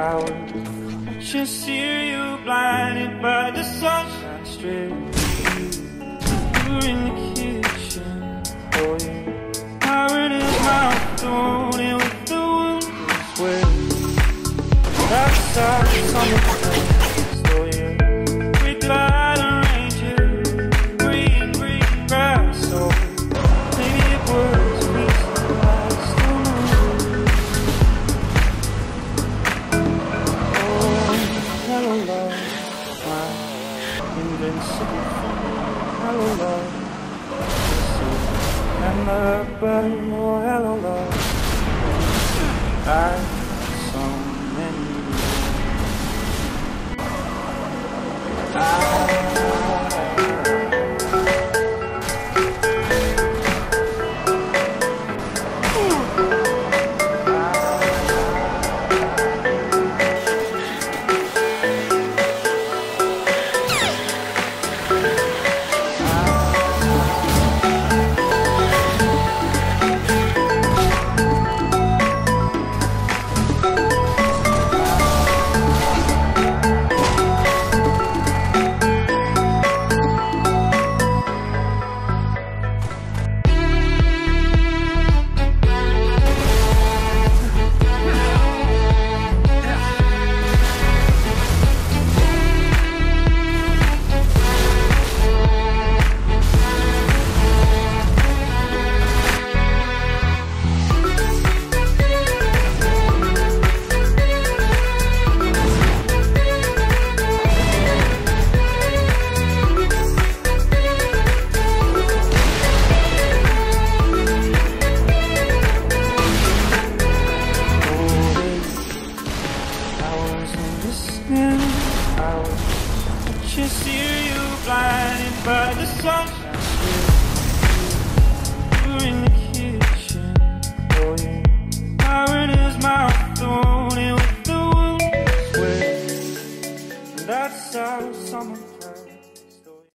was just see you blinded by the sunshine strip. You were in the kitchen, oh yeah. Powering his mouth, throwing it with the wound sweat. Outside, on the friend. Hello, love, and the burn. Oh, hello, love. I Understand. I was just hear you blinded by the sunshine.